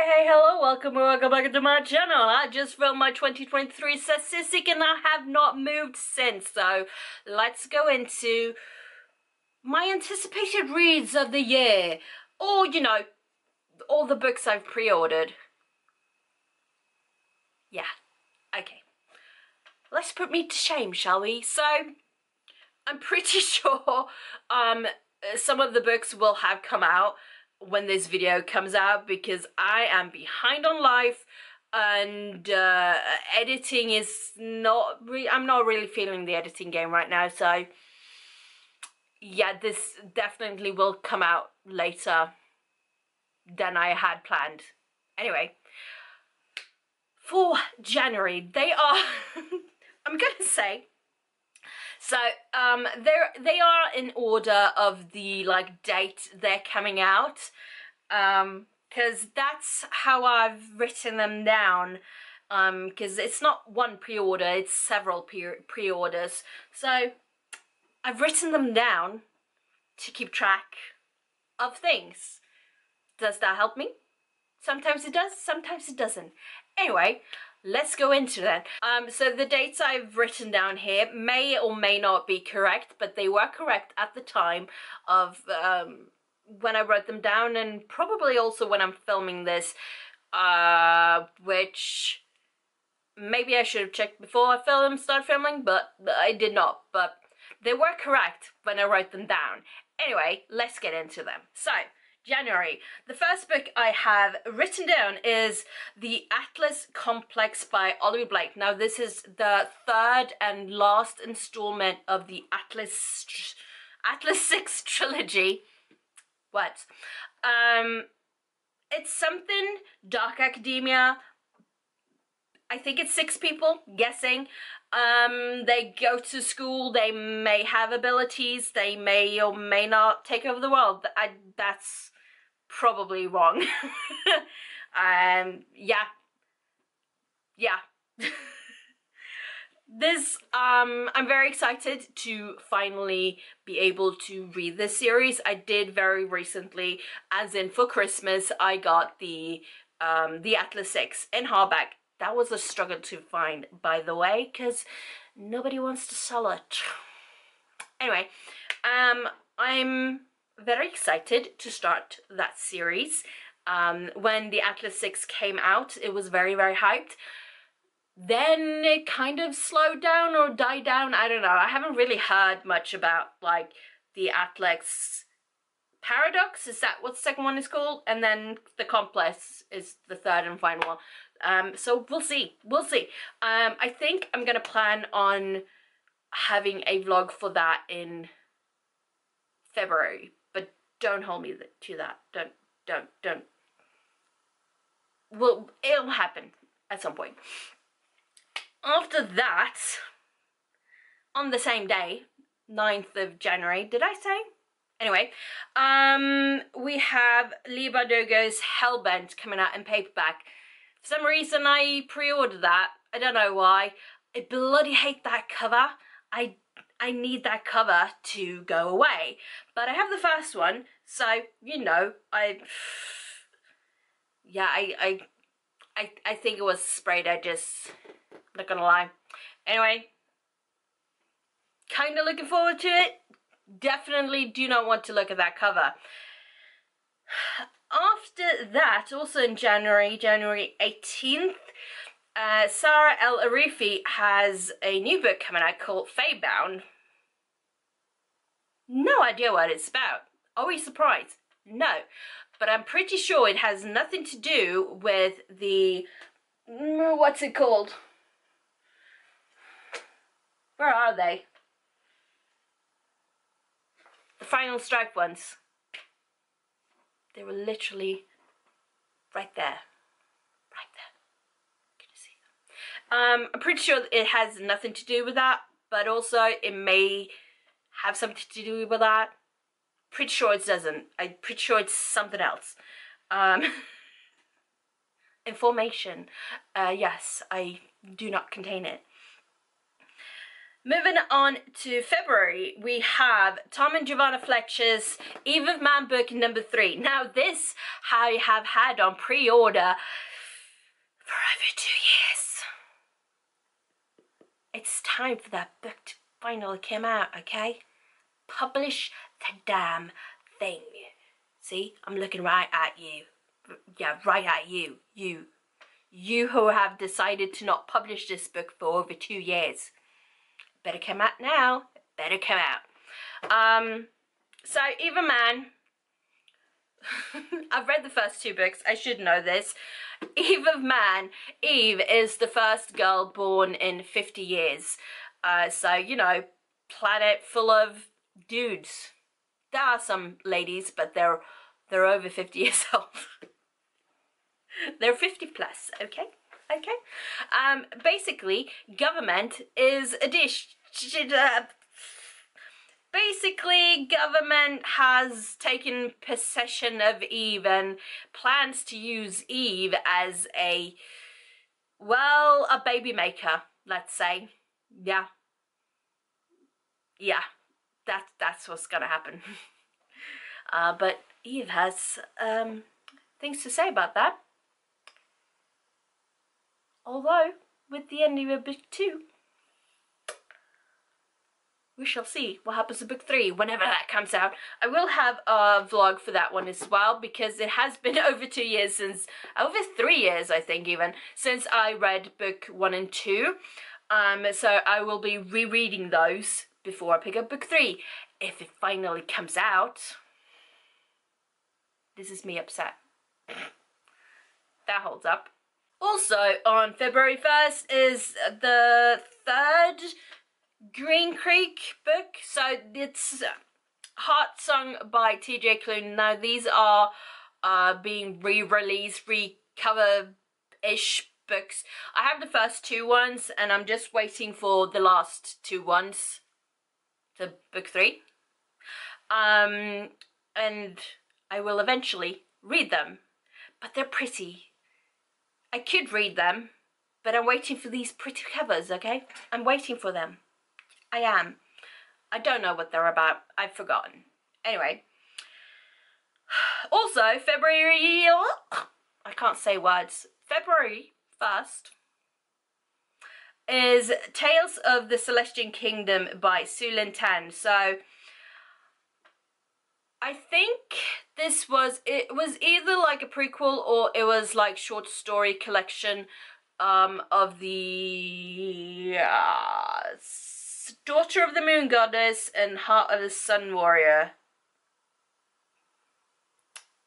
Hey, hey, hello, welcome or welcome back to my channel. I just filmed my 2023 statistic and I have not moved since. So let's go into my anticipated reads of the year. Or, you know, all the books I've pre-ordered. Yeah, okay. Let's put me to shame, shall we? So, I'm pretty sure um, some of the books will have come out when this video comes out because I am behind on life and uh, editing is not I'm not really feeling the editing game right now so yeah this definitely will come out later than I had planned. Anyway for January they are I'm gonna say so um, they're they are in order of the like date they're coming out, because um, that's how I've written them down. Because um, it's not one pre-order, it's several pre-orders. So I've written them down to keep track of things. Does that help me? Sometimes it does, sometimes it doesn't. Anyway, let's go into that. Um, so the dates I've written down here may or may not be correct, but they were correct at the time of um, when I wrote them down and probably also when I'm filming this, uh, which maybe I should have checked before I film, start filming, but I did not. But they were correct when I wrote them down. Anyway, let's get into them. So, January. The first book I have written down is The Atlas Complex by Olivie Blake. Now this is the third and last installment of the Atlas Atlas 6 trilogy. What? Um it's something dark academia. I think it's six people guessing. Um, they go to school, they may have abilities, they may or may not take over the world. I, that's probably wrong. um, yeah. Yeah. this, um, I'm very excited to finally be able to read this series. I did very recently, as in for Christmas, I got the, um, the Atlas 6 in hardback. That was a struggle to find, by the way, because nobody wants to sell it. Anyway, um, I'm very excited to start that series. Um, when the Atlas 6 came out, it was very, very hyped. Then it kind of slowed down or died down. I don't know. I haven't really heard much about like the Atlas Paradox. Is that what the second one is called? And then the Complex is the third and final one. Um, so we'll see. We'll see. Um, I think I'm gonna plan on having a vlog for that in February don't hold me to that. Don't, don't, don't. Well, it'll happen at some point. After that, on the same day, 9th of January, did I say? Anyway, um, we have Leigh Bardugo's Hellbent coming out in paperback. For some reason, I pre-ordered that. I don't know why. I bloody hate that cover. I I need that cover to go away. But I have the first one, so, you know, I... Yeah, I, I, I, I think it was sprayed. I just, not gonna lie. Anyway, kind of looking forward to it. Definitely do not want to look at that cover. After that, also in January, January 18th, uh, Sara El Arifi has a new book coming out called Faebound. No idea what it's about. Are we surprised? No. But I'm pretty sure it has nothing to do with the... Mm, what's it called? Where are they? The Final Strife ones. They were literally right there. Um, I'm pretty sure it has nothing to do with that, but also it may have something to do with that. Pretty sure it doesn't. I'm pretty sure it's something else. Um, information. Uh, yes, I do not contain it. Moving on to February, we have Tom and Giovanna Fletcher's Eve of Man book number three. Now, this I have had on pre-order for over two. It's time for that book to finally come out, okay? Publish the damn thing. See, I'm looking right at you. Yeah, right at you. You. You who have decided to not publish this book for over two years. Better come out now. Better come out. Um, so, of Man. I've read the first two books. I should know this. Eve of Man. Eve is the first girl born in 50 years. Uh, so, you know, planet full of dudes. There are some ladies, but they're they're over 50 years old. they're 50 plus, okay? Okay. Um, basically, government is a dish. Basically, government has taken possession of Eve and plans to use Eve as a, well, a baby maker, let's say. Yeah. Yeah, that, that's what's gonna happen. uh, but Eve has um, things to say about that. Although, with the ending of book two, we shall see what happens to book three whenever that comes out. I will have a vlog for that one as well because it has been over two years since, over three years I think even, since I read book one and two. Um, so I will be rereading those before I pick up book three. If it finally comes out, this is me upset. that holds up. Also, on February 1st is the third Green Creek book. So it's Heartsong by TJ Klune. Now these are uh, being re-released, recover-ish books. I have the first two ones and I'm just waiting for the last two ones to book three. Um, and I will eventually read them. But they're pretty. I could read them, but I'm waiting for these pretty covers, okay? I'm waiting for them. I am. I don't know what they're about. I've forgotten. Anyway. Also, February... I can't say words. February 1st is Tales of the Celestial Kingdom by Sue Lynn Tan. So, I think this was, it was either like a prequel or it was like short story collection um, of the uh, Daughter of the Moon Goddess and Heart of the Sun Warrior.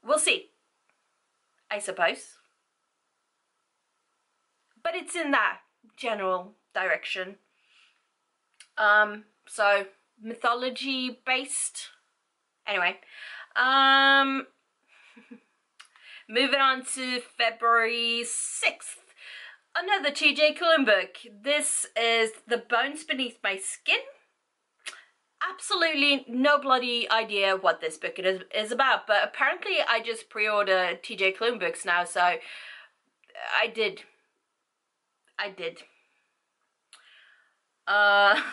We'll see, I suppose. But it's in that general direction. Um, so mythology based Anyway, um, moving on to February 6th. Another TJ Klune book. This is The Bones Beneath My Skin. Absolutely no bloody idea what this book is, is about, but apparently I just pre-order TJ Klune books now, so I did. I did. Uh...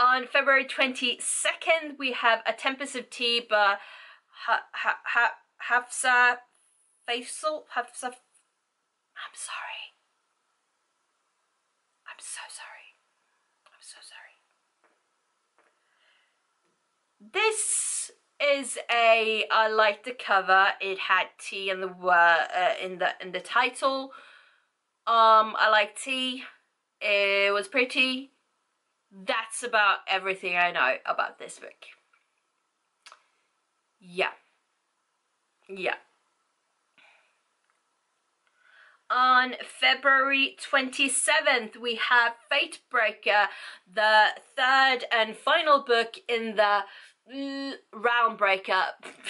On February 22nd, we have A Tempest of Tea by ha ha ha Hafsah Faizal. Hafsah. I'm sorry. I'm so sorry. I'm so sorry. This is a. I like the cover. It had tea in the uh, in the in the title. Um, I like tea. It was pretty that's about everything I know about this book. Yeah. Yeah. On February 27th, we have Fatebreaker, the third and final book in the uh, Realm Breaker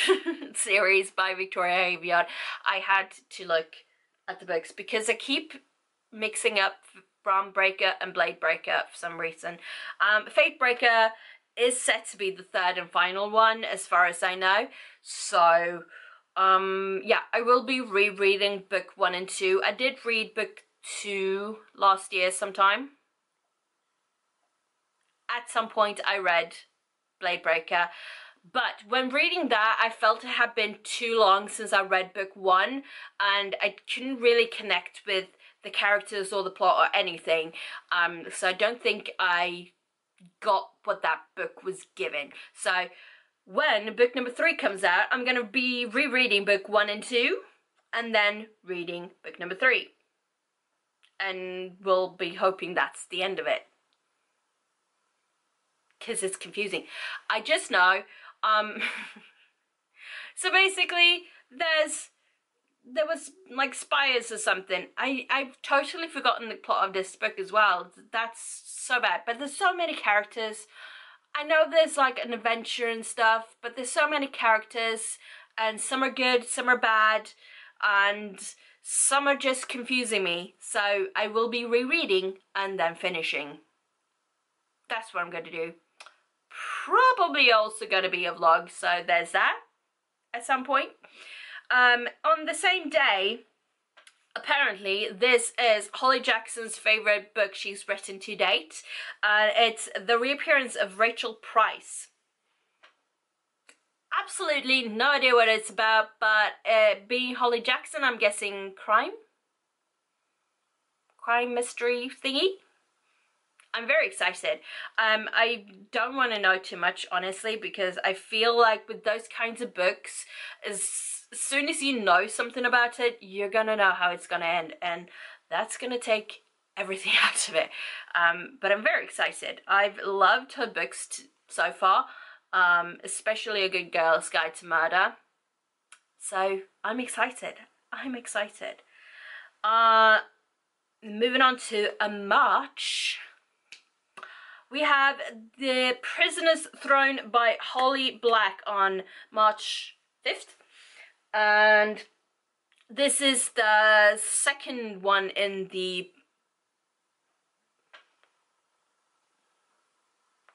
series by Victoria Aveyard. I had to look at the books because I keep mixing up Realm Breaker and Blade Breaker for some reason. Um, Fatebreaker is set to be the third and final one as far as I know. So, um, yeah, I will be rereading book one and two. I did read book two last year sometime. at some point I read Blade Breaker. But when reading that, I felt it had been too long since I read book one, and I couldn't really connect with the characters or the plot or anything. Um, so I don't think I got what that book was given. So when book number three comes out, I'm going to be rereading book one and two, and then reading book number three. And we'll be hoping that's the end of it. Because it's confusing. I just know um, so basically, there's there was like spires or something. I I've totally forgotten the plot of this book as well. That's so bad. But there's so many characters. I know there's like an adventure and stuff, but there's so many characters, and some are good, some are bad, and some are just confusing me. So I will be rereading and then finishing. That's what I'm going to do probably also going to be a vlog, so there's that at some point. Um, on the same day, apparently this is Holly Jackson's favourite book she's written to date. Uh, it's the reappearance of Rachel Price. Absolutely no idea what it's about, but uh, being Holly Jackson, I'm guessing crime? Crime mystery thingy? I'm very excited. Um, I don't want to know too much, honestly, because I feel like with those kinds of books, as soon as you know something about it, you're gonna know how it's gonna end, and that's gonna take everything out of it. Um, but I'm very excited. I've loved her books so far, um, especially A Good Girl's Guide to Murder. So I'm excited. I'm excited. Uh, moving on to a March we have The Prisoners Throne by Holly Black on March 5th. And this is the second one in the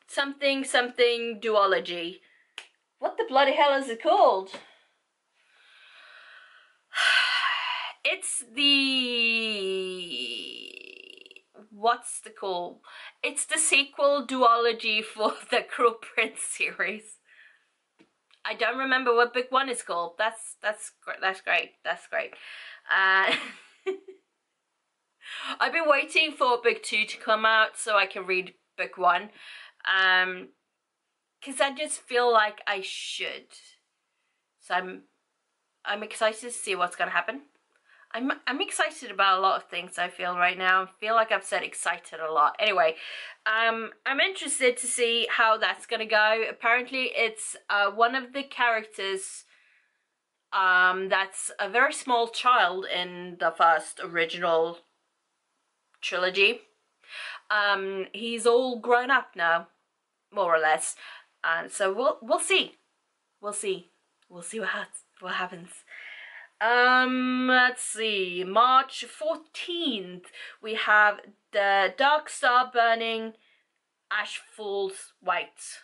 something something duology. What the bloody hell is it called? It's the what's the call? It's the sequel duology for the Cruel Prince series. I don't remember what book one is called. That's that's that's great. That's great. Uh, I've been waiting for book two to come out so I can read book one, um, because I just feel like I should. So I'm I'm excited to see what's gonna happen. I'm, I'm excited about a lot of things I feel right now. I feel like I've said excited a lot. Anyway, um, I'm interested to see how that's gonna go. Apparently it's uh, one of the characters um, that's a very small child in the first original trilogy. Um, he's all grown up now, more or less. And so we'll, we'll see. We'll see. We'll see what, what happens. Um, let's see, March 14th, we have The Dark Star Burning, Ash Falls White.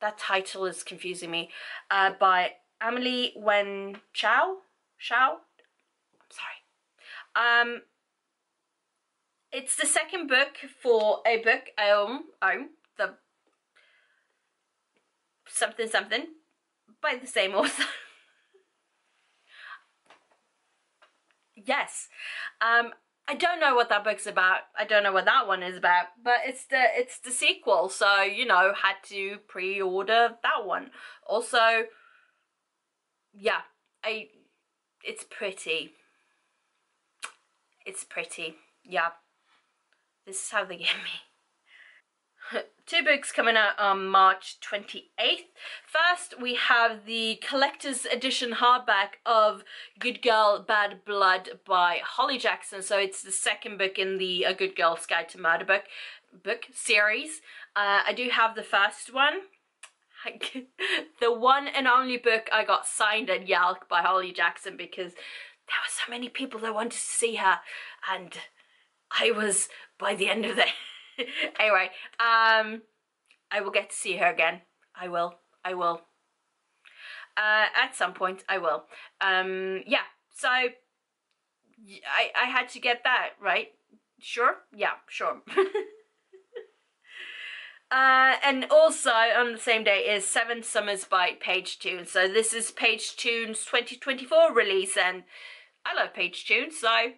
That title is confusing me. Uh, by Emily Wen Chow? Chow? I'm sorry. Um, it's the second book for a book own, own the something something by the same author. Yes. Um, I don't know what that book's about. I don't know what that one is about, but it's the it's the sequel, so you know, had to pre-order that one. Also, yeah, I it's pretty. It's pretty. Yeah. This is how they get me. two books coming out on March 28th. First, we have the collector's edition hardback of Good Girl, Bad Blood by Holly Jackson. So it's the second book in the A Good Girl's Guide to Murder book, book series. Uh, I do have the first one. the one and only book I got signed at YALC by Holly Jackson because there were so many people that wanted to see her and I was, by the end of the anyway, um, I will get to see her again. I will. I will. Uh, at some point, I will. Um, yeah. So I I had to get that right. Sure. Yeah. Sure. Uh, and also on the same day is Seven Summers by Paige Toon. So this is Paige Toon's 2024 release, and I love Paige Toon, so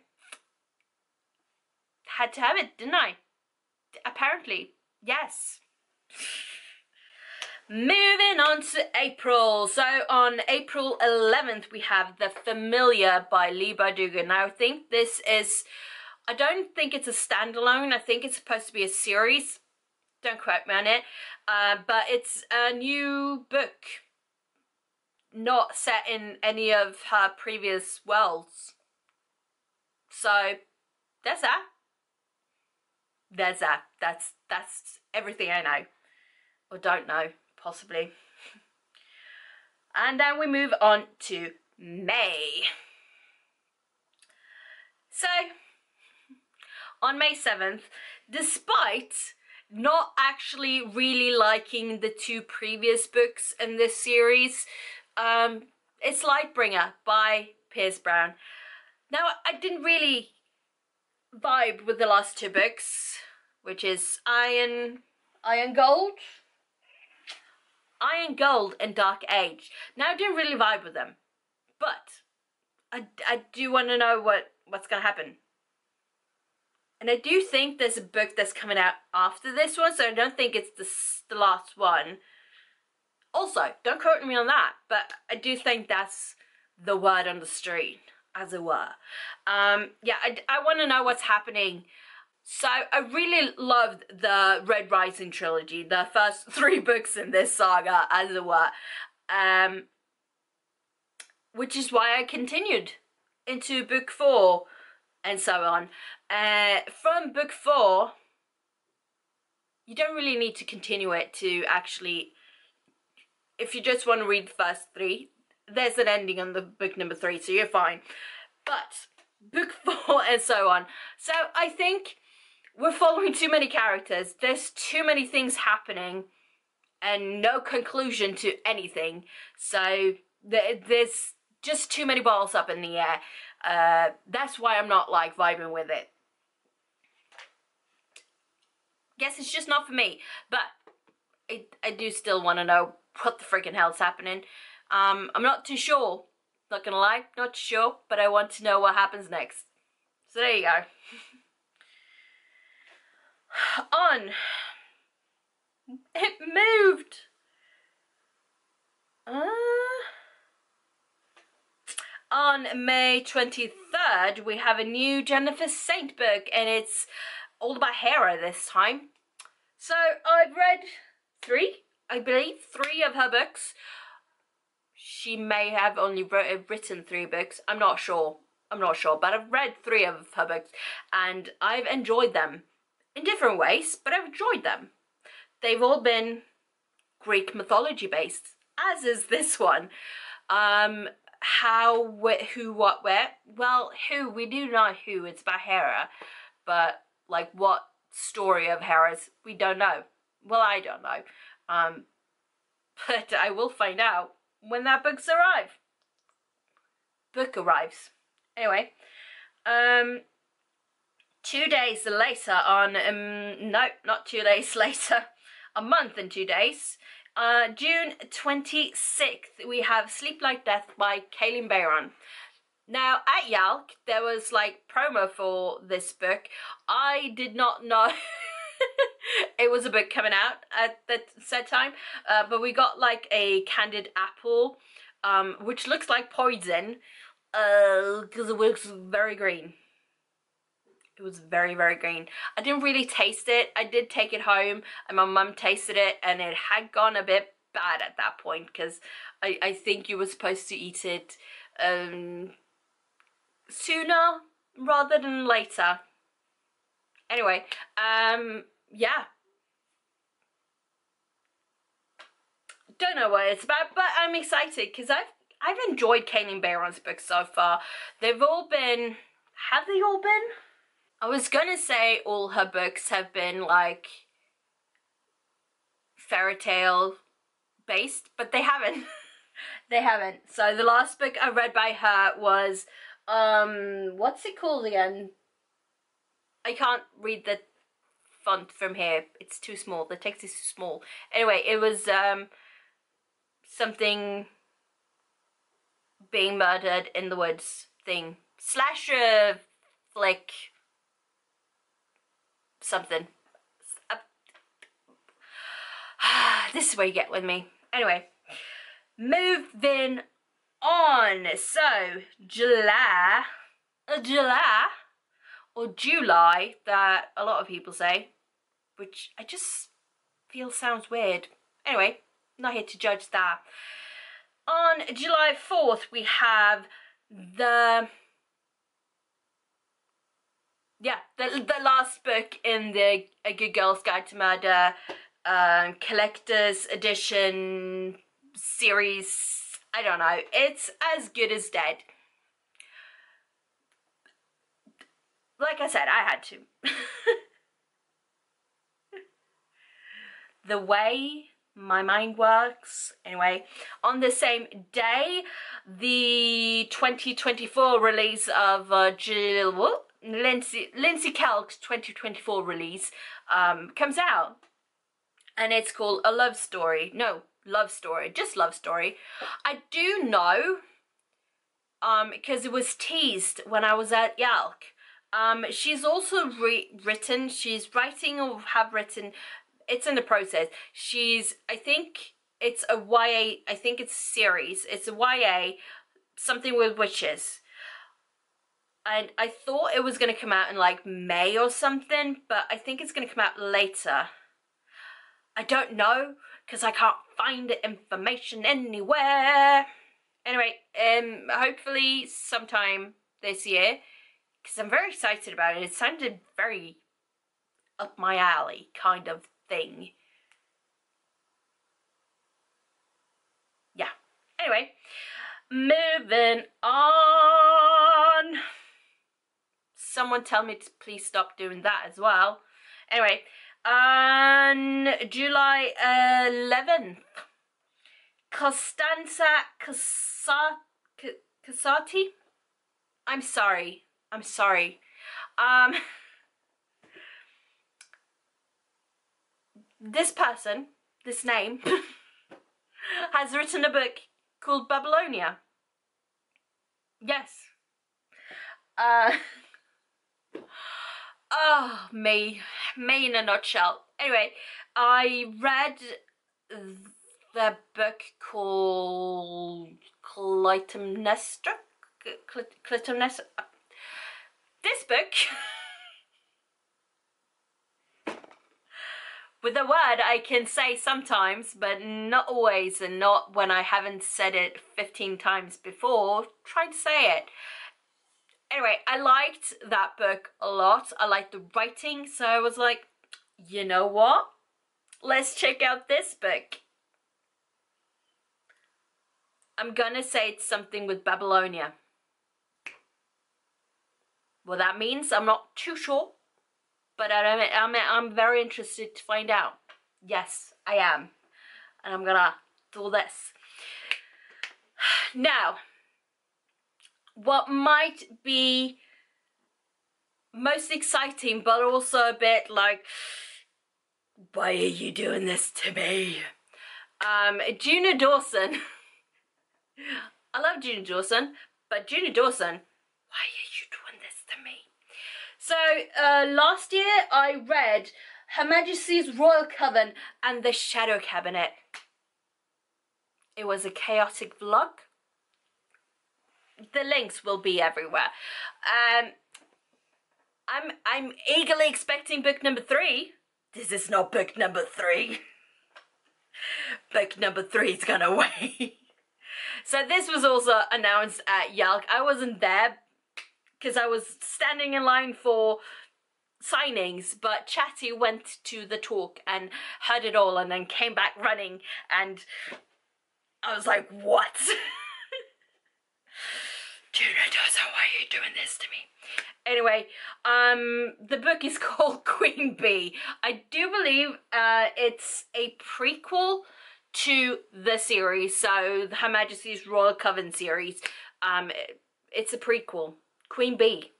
had to have it, didn't I? Apparently, yes. Moving on to April. So on April 11th, we have The Familiar by Leigh Bardugo. Now, I think this is, I don't think it's a standalone. I think it's supposed to be a series. Don't quote me on it. Uh, but it's a new book. Not set in any of her previous worlds. So, that's that. There's that. That's, that's everything I know. Or don't know possibly. And then we move on to May. So, on May 7th, despite not actually really liking the two previous books in this series, um, it's Lightbringer by Pierce Brown. Now, I didn't really vibe with the last two books, which is Iron, Iron Gold, Iron Gold and Dark Age. Now I didn't really vibe with them, but I, I do want to know what, what's going to happen. And I do think there's a book that's coming out after this one, so I don't think it's the, the last one. Also, don't quote me on that, but I do think that's the word on the street, as it were. Um, yeah, I, I want to know what's happening so I really loved the Red Rising trilogy, the first three books in this saga, as it were. Um, which is why I continued into book four and so on. Uh, from book four, you don't really need to continue it to actually, if you just want to read the first three, there's an ending on the book number three, so you're fine. But book four and so on. So I think we're following too many characters. There's too many things happening and no conclusion to anything. So there's just too many balls up in the air. Uh, that's why I'm not like vibing with it. Guess it's just not for me. But I, I do still want to know what the freaking hell's happening. Um, I'm not too sure. Not gonna lie, not sure. But I want to know what happens next. So there you go. on. It moved. Uh, on May 23rd, we have a new Jennifer Saint book, and it's all about Hera this time. So I've read three, I believe, three of her books. She may have only written three books. I'm not sure. I'm not sure, but I've read three of her books, and I've enjoyed them in different ways, but I've enjoyed them. They've all been Greek mythology based, as is this one. Um, how, wh who, what, where? Well, who, we do know who, it's about Hera, but like what story of Hera's, we don't know. Well, I don't know. Um, but I will find out when that book's arrive. Book arrives. Anyway, um, two days later on, um, no, not two days later, a month and two days, uh, June 26th, we have Sleep Like Death by Kalynn Bayron. Now, at YALC, there was like promo for this book. I did not know it was a book coming out at that said time, uh, but we got like a candied apple, um, which looks like poison, because uh, it looks very green. It was very, very green. I didn't really taste it. I did take it home and my mum tasted it and it had gone a bit bad at that point because I, I think you were supposed to eat it um, sooner rather than later. Anyway, um, yeah. Don't know what it's about, but I'm excited because I've I've enjoyed Kalynn Bayron's books so far. They've all been, have they all been? I was gonna say all her books have been like fairy tale based, but they haven't. they haven't. So the last book I read by her was um what's it called again? I can't read the font from here. It's too small. The text is too small. Anyway, it was um, something being murdered in the woods thing. Slasher flick something. this is where you get with me. Anyway, moving on. So, July, uh, July, or July, that a lot of people say, which I just feel sounds weird. Anyway, not here to judge that. On July 4th, we have the yeah, the, the last book in the A Good Girl's Guide to Murder um, collector's edition series. I don't know. It's as good as dead. Like I said, I had to. the way my mind works. Anyway, on the same day, the 2024 release of uh, Jill, Lindsey, Lindsey Kelk's 2024 release um, comes out. And it's called A Love Story. No, Love Story. Just Love Story. I do know, um, because it was teased when I was at YALC. Um, she's also written, she's writing or have written, it's in the process. She's, I think it's a YA, I think it's a series. It's a YA, something with witches and I thought it was going to come out in like May or something, but I think it's going to come out later. I don't know because I can't find the information anywhere. Anyway, um, hopefully sometime this year because I'm very excited about it. It sounded very up my alley kind of thing. Yeah. Anyway, moving on someone tell me to please stop doing that as well. Anyway, on July 11th, Costanza Casati. I'm sorry. I'm sorry. Um, this person, this name, has written a book called Babylonia. Yes. Uh, Oh, me. Me in a nutshell. Anyway, I read the book called Clytemnestra. Clytemnestra. This book, with a word I can say sometimes, but not always, and not when I haven't said it 15 times before. Try to say it anyway, I liked that book a lot. I liked the writing, so I was like, you know what? Let's check out this book. I'm gonna say it's something with Babylonia. What that means, I'm not too sure, but I'm, I'm, I'm very interested to find out. Yes, I am. And I'm gonna do this. Now, what might be most exciting but also a bit like why are you doing this to me um Juno Dawson I love Juno Dawson but Juno Dawson why are you doing this to me so uh, last year I read Her Majesty's Royal Coven and the Shadow Cabinet it was a chaotic vlog the links will be everywhere. Um, I'm I'm eagerly expecting book number three. This is not book number three. book number three is gonna wait. so this was also announced at YALC. I wasn't there because I was standing in line for signings, but Chattie went to the talk and heard it all and then came back running and I was like, what? Juno Dawson, why are you doing this to me? Anyway, um, the book is called Queen Bee. I do believe uh, it's a prequel to the series, so Her Majesty's Royal Coven series. Um, it's a prequel. Queen Bee.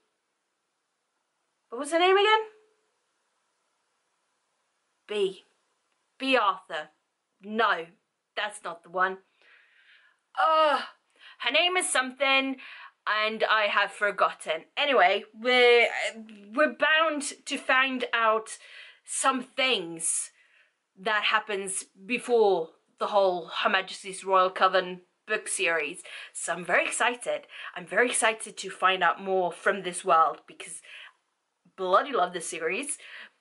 What was her name again? B. B. Arthur. No, that's not the one. Oh, her name is something and I have forgotten. Anyway, we're, we're bound to find out some things that happens before the whole Her Majesty's Royal Coven book series. So I'm very excited. I'm very excited to find out more from this world because bloody love this series.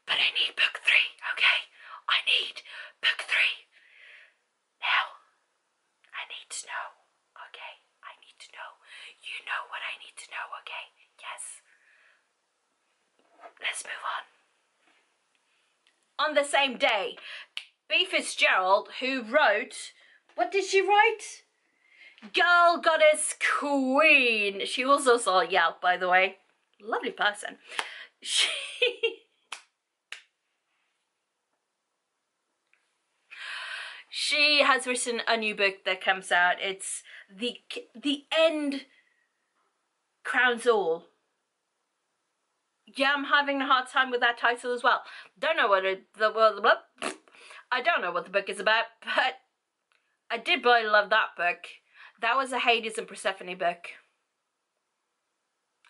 But I need book three, okay? I need book three. Now, I need to know, okay? I need to know. You know what I need to know, okay? Yes. Let's move on. On the same day, Bea Fitzgerald, who wrote, what did she write? Girl Goddess Queen. She also saw YALC, by the way. Lovely person. She... she has written a new book that comes out. It's the the end crowns all. Yeah, I'm having a hard time with that title as well. Don't know what it, the, the, I don't know what the book is about, but I did really love that book. That was a Hades and Persephone book.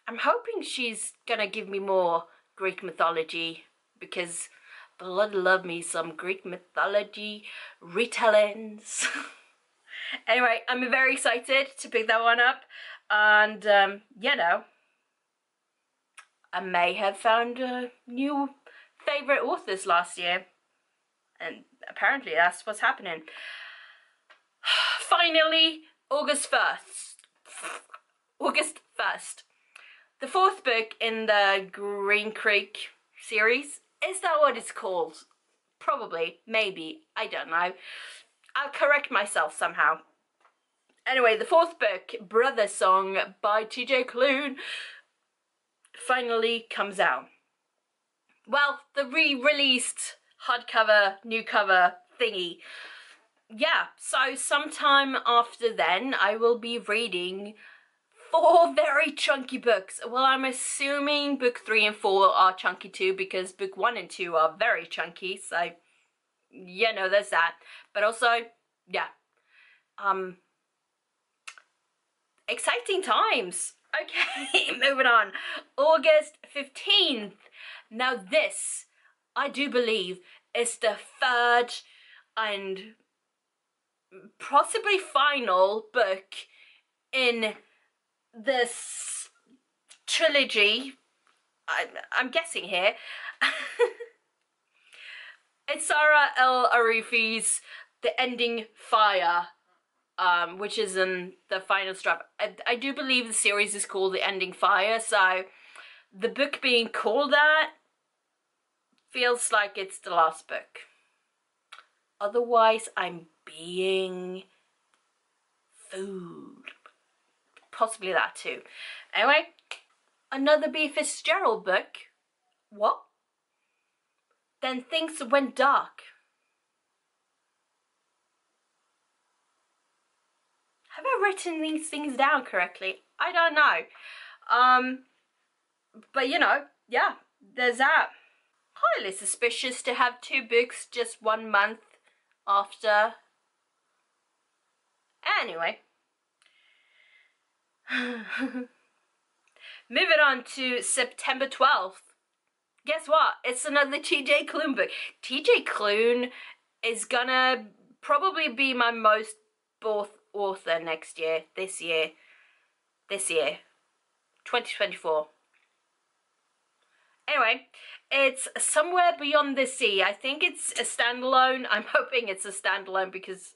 I'm hoping she's gonna give me more Greek mythology because blood love me some Greek mythology retellings. anyway, I'm very excited to pick that one up and um, you know, I may have found a new favourite authors last year and apparently that's what's happening. Finally, August 1st. August 1st. The fourth book in the Green Creek series. Is that what it's called? Probably, maybe, I don't know. I'll correct myself somehow. Anyway, the fourth book, Brothersong by TJ Klune, finally comes out. Well, the re-released hardcover, new cover thingy. Yeah, so sometime after then I will be reading four very chunky books. Well, I'm assuming book three and four are chunky too because book one and two are very chunky. So, yeah, no, there's that. But also, yeah, um, exciting times. Okay, moving on. August 15th. Now this I do believe is the third and possibly final book in this trilogy. I'm, I'm guessing here. it's Sara El Arifi's The Ending Fire, um, which is in the final strife. I, I do believe the series is called The Ending Fire, so the book being called that feels like it's the last book. Otherwise, I'm being food. Possibly that too. Anyway, another Bea Fitzgerald book. What? Then things went dark. Have I written these things down correctly? I don't know. Um, but you know, yeah, there's that highly suspicious to have two books just one month after. Anyway. Moving on to September 12th. Guess what? It's another TJ Klune book. TJ Klune is gonna probably be my most bought author next year, this year, this year, 2024. Anyway, it's Somewhere Beyond the Sea. I think it's a standalone. I'm hoping it's a standalone because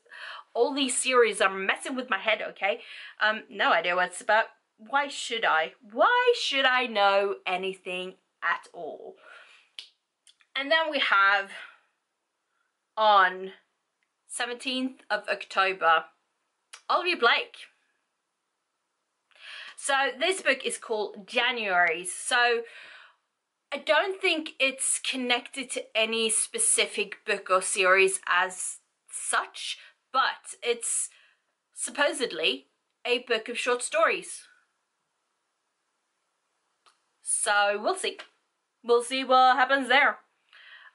all these series are messing with my head, okay? Um, no idea what it's about. Why should I? Why should I know anything at all? And then we have on 17th of October, Olivia Blake. So this book is called January. So I don't think it's connected to any specific book or series as such, but it's supposedly a book of short stories. So we'll see. We'll see what happens there.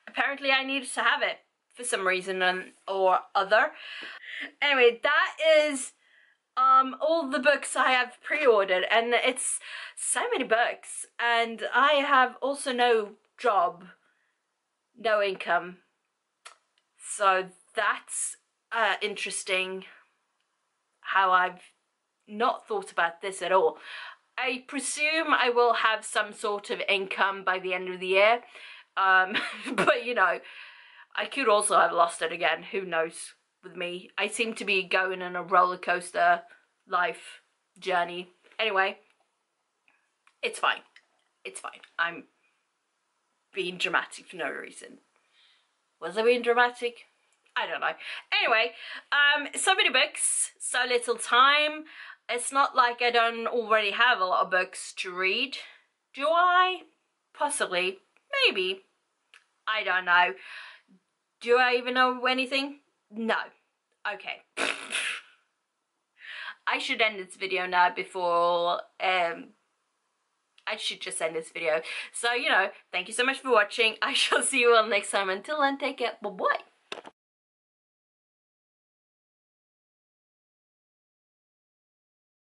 apparently I needed to have it for some reason or other. Anyway, that is um, all the books I have pre-ordered and it's so many books and I have also no job, no income. So that's uh, interesting how I've not thought about this at all. I presume I will have some sort of income by the end of the year. Um, but you know, I could also have lost it again. Who knows with me? I seem to be going on a roller coaster life journey. Anyway, it's fine. It's fine. I'm being dramatic for no reason. Was I being dramatic? I don't know. Anyway, um, so many books, so little time. It's not like I don't already have a lot of books to read. Do I? Possibly. Maybe. I don't know. Do I even know anything? No. Okay. I should end this video now before um I should just end this video. So, you know, thank you so much for watching. I shall see you all next time. Until then, take care. Bye-bye.